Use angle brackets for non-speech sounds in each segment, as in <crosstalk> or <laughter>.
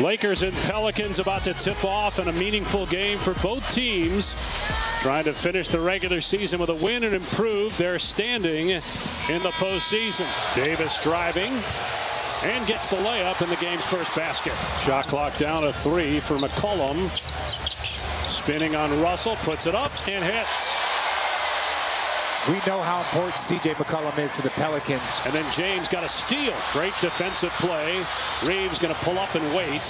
Lakers and Pelicans about to tip off in a meaningful game for both teams. Trying to finish the regular season with a win and improve their standing in the postseason. Davis driving and gets the layup in the game's first basket. Shot clock down to three for McCollum. Spinning on Russell, puts it up and hits. We know how important C.J. McCollum is to the Pelicans. And then James got a steal. Great defensive play. Reaves going to pull up and wait.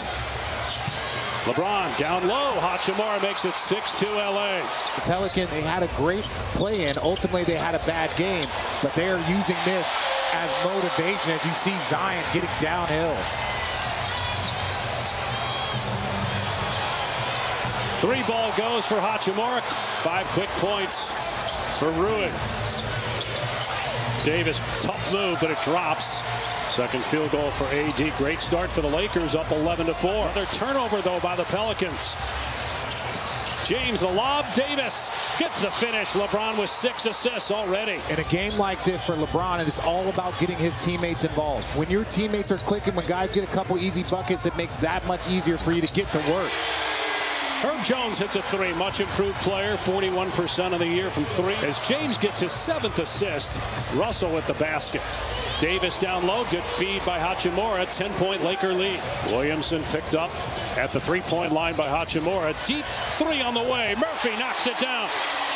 LeBron down low. Hachimura makes it 6-2 LA. The Pelicans, they had a great play in. Ultimately, they had a bad game, but they are using this as motivation as you see Zion getting downhill. Three ball goes for Hachimura. Five quick points for Rui. Davis, tough move, but it drops. Second field goal for AD. Great start for the Lakers, up 11 to 4. Another turnover, though, by the Pelicans. James, the lob. Davis gets the finish. LeBron with six assists already. In a game like this for LeBron, it's all about getting his teammates involved. When your teammates are clicking, when guys get a couple easy buckets, it makes that much easier for you to get to work. Herb Jones hits a three. Much improved player, 41% of the year from three. As James gets his seventh assist, Russell with the basket. Davis down low. Good feed by Hachimura. 10-point Laker lead. Williamson picked up at the three-point line by Hachimura. Deep three on the way. Murphy knocks it down.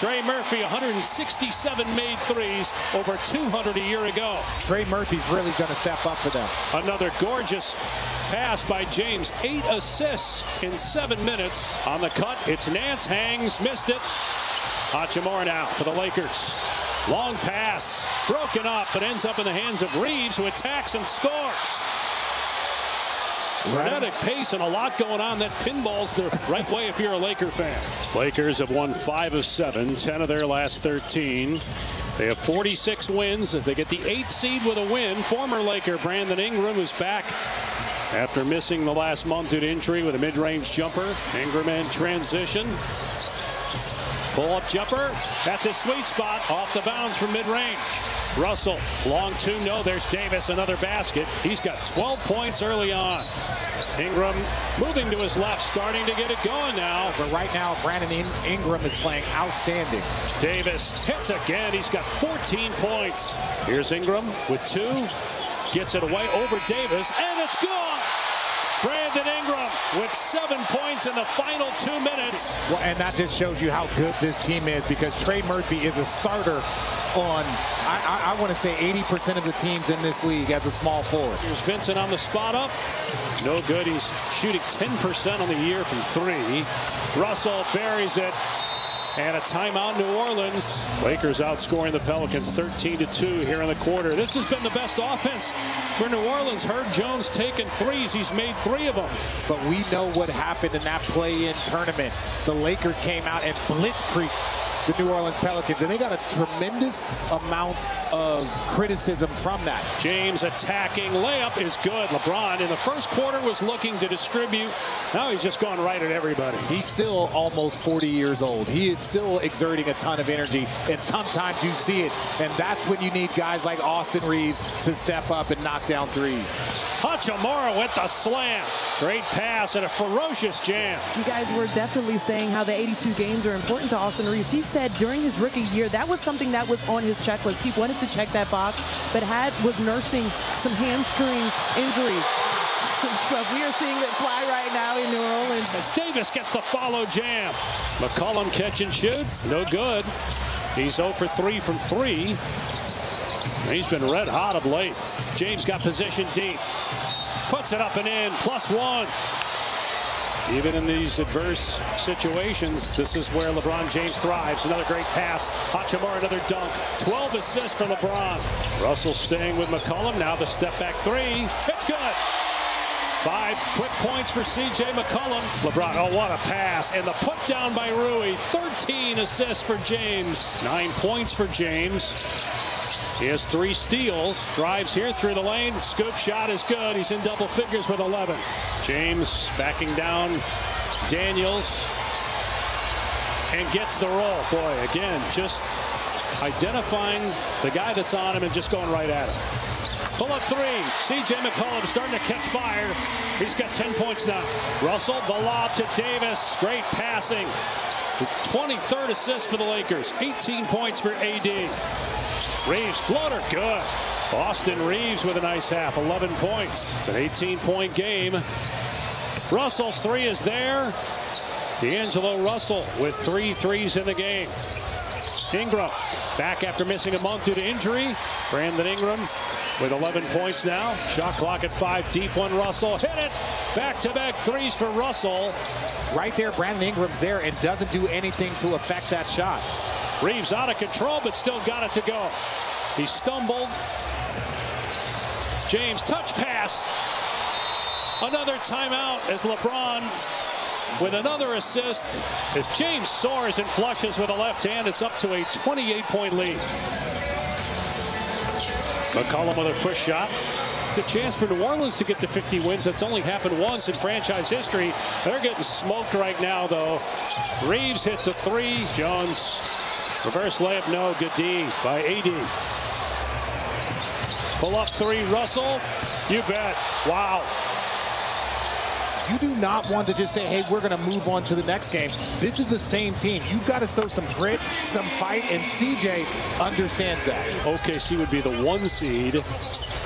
Trey Murphy, 167 made threes, over 200 a year ago. Trey Murphy's really going to step up for them. Another gorgeous pass by James. Eight assists in seven minutes. On the cut, it's Nance. Hangs, missed it. Hachimura now for the Lakers. Long pass, broken up, but ends up in the hands of Reaves, who attacks and scores. Frenetic pace and a lot going on. That pinball's the right way if you're a Laker fan. Lakers have won five of seven, 10 of their last 13. They have 46 wins. They get the eighth seed with a win, former Laker Brandon Ingram is back after missing the last month due to injury with a mid-range jumper. Ingram in transition. Pull-up jumper. That's his sweet spot. Off the bounds from mid-range. Russell, long two, no, there's Davis, another basket. He's got 12 points early on. Ingram moving to his left, starting to get it going now. But right now, Brandon In Ingram is playing outstanding. Davis hits again. He's got 14 points. Here's Ingram with two. Gets it away over Davis, and it's gone. Brandon Ingram with seven points in the final two minutes. Well, and that just shows you how good this team is because Trey Murphy is a starter on, I, I, I want to say 80% of the teams in this league as a small forward. Here's Vincent on the spot up. No good. He's shooting 10% on the year from three. Russell buries it. And a timeout, New Orleans. Lakers outscoring the Pelicans 13 to 2 here in the quarter. This has been the best offense for New Orleans. Herb Jones taking threes. He's made three of them. But we know what happened in that play-in tournament. The Lakers came out and blitzkrieg the New Orleans Pelicans, and they got a tremendous amount of criticism from that. James attacking layup is good. LeBron in the first quarter was looking to distribute. Now he's just gone right at everybody. He's still almost 40 years old. He is still exerting a ton of energy, and sometimes you see it, and that's when you need guys like Austin Reaves to step up and knock down threes. Hachimura with the slam. Great pass and a ferocious jam. You guys were definitely saying how the 82 games are important to Austin Reaves. He's said during his rookie year, that was something that was on his checklist. He wanted to check that box, but had was nursing some hamstring injuries. <laughs> but we are seeing it fly right now in New Orleans. As Davis gets the follow jam. McCollum catch and shoot. No good. He's 0 for 3 from 3. He's been red hot of late. James got position deep. Puts it up and in. Plus one. Even in these adverse situations, this is where LeBron James thrives. Another great pass. Hachimura, another dunk. 12 assists for LeBron. Russell staying with McCollum. Now the step back three. It's good. Five quick points for C.J. McCollum. LeBron, oh, what a pass. And the put down by Rui. 13 assists for James. Nine points for James. He has three steals. Drives here through the lane. Scoop shot is good. He's in double figures with 11. James backing down Daniels. And gets the roll. Boy, again, just identifying the guy that's on him and just going right at him. Pull up three. C.J. McCollum starting to catch fire. He's got 10 points now. Russell, the lob to Davis. Great passing. 23rd assist for the Lakers. 18 points for AD. Reaves, floater, good. Austin Reaves with a nice half, 11 points. It's an 18-point game. Russell's three is there. D'Angelo Russell with three threes in the game. Ingram back after missing a month due to injury. Brandon Ingram with 11 points now. Shot clock at five deep one. Russell hit it. Back-to-back threes for Russell. Right there, Brandon Ingram's there and doesn't do anything to affect that shot. Reaves out of control, but still got it to go. He stumbled. James touch pass. Another timeout as LeBron with another assist as James soars and flushes with a left hand. It's up to a 28-point lead. McCollum with a push shot. It's a chance for New Orleans to get to 50 wins. That's only happened once in franchise history. They're getting smoked right now, though. Reaves hits a three. Jones, reverse layup, no. Good D by AD. Pull up three, Russell. You bet. Wow. You do not want to just say, hey, we're going to move on to the next game. This is the same team. You've got to show some grit, some fight, and CJ understands that. OKC would be the one seed.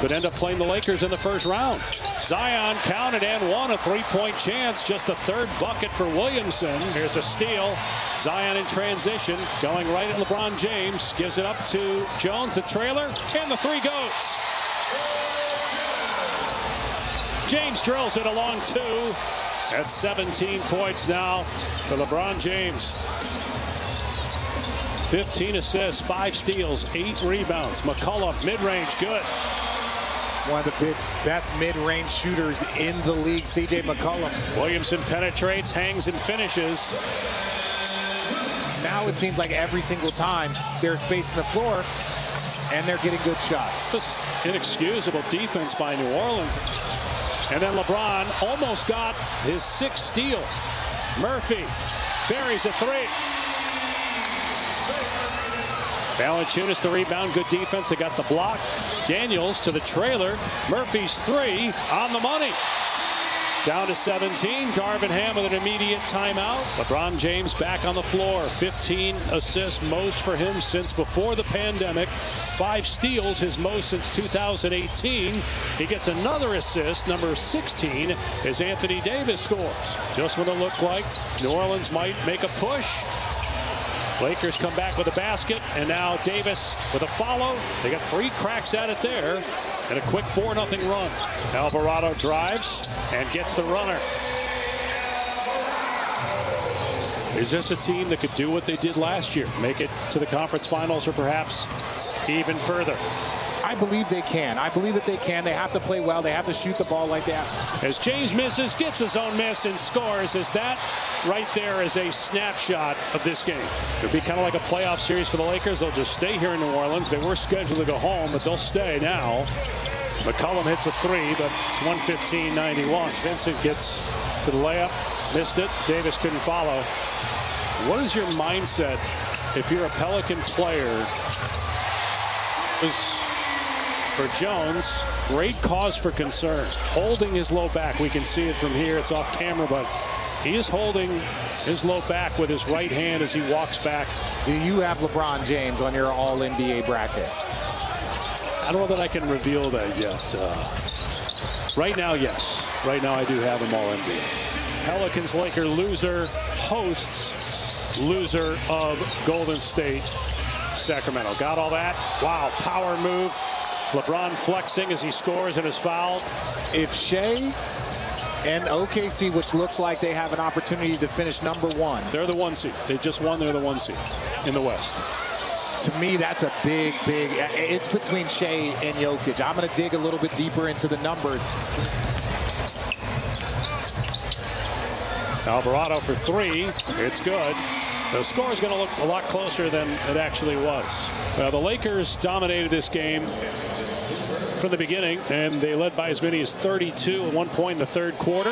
Could end up playing the Lakers in the first round. Zion counted and won a three-point chance. Just the third bucket for Williamson. Here's a steal. Zion in transition. Going right at LeBron James. Gives it up to Jones, the trailer. And the three goes. James drills it along two. At 17 points now for LeBron James. 15 assists, five steals, eight rebounds. McCollum, mid-range, good. One of the big, best mid-range shooters in the league, C.J. McCollum. Williamson penetrates, hangs, and finishes. Now it seems like every single time there's space in the floor, and they're getting good shots. Just inexcusable defense by New Orleans. And then LeBron almost got his sixth steal. Murphy buries a three. Valanciunas the rebound, good defense. They got the block. Daniels to the trailer. Murphy's three on the money. Down to 17. Darvin Ham with an immediate timeout. LeBron James back on the floor. 15 assists, most for him since before the pandemic. Five steals, his most since 2018. He gets another assist, number 16, as Anthony Davis scores. Just what it looked like New Orleans might make a push. Lakers come back with a basket, and now Davis with a follow. They got three cracks at it there, and a quick 4-0 run. Alvarado drives and gets the runner. Is this a team that could do what they did last year, make it to the conference finals or perhaps even further? I believe they can. I believe that they can. They have to play well. They have to shoot the ball like that. As James misses, gets his own miss and scores. Is that right there is a snapshot of this game? It'll be kind of like a playoff series for the Lakers. They'll just stay here in New Orleans. They were scheduled to go home, but they'll stay now. McCollum hits a three, but it's 115-91. Vincent gets to the layup, missed it. Davis couldn't follow. What is your mindset if you're a Pelican player? Is for Jones. Great cause for concern. Holding his low back. We can see it from here. It's off camera, but he is holding his low back with his right hand as he walks back. Do you have LeBron James on your All-NBA bracket? I don't know that I can reveal that yet. Uh, right now, yes. Right now, I do have him all NBA. Pelicans Laker loser hosts loser of Golden State Sacramento. Got all that? Wow, power move. LeBron flexing as he scores and is fouled. If Shai and OKC, which looks like they have an opportunity to finish number one. They're the one seed. They just won. They're the one seed in the West. To me, that's a big, big. It's between Shai and Jokic. I'm going to dig a little bit deeper into the numbers. Alvarado for three. It's good. The score is going to look a lot closer than it actually was. Well, the Lakers dominated this game from the beginning, and they led by as many as 32 at one point in the third quarter.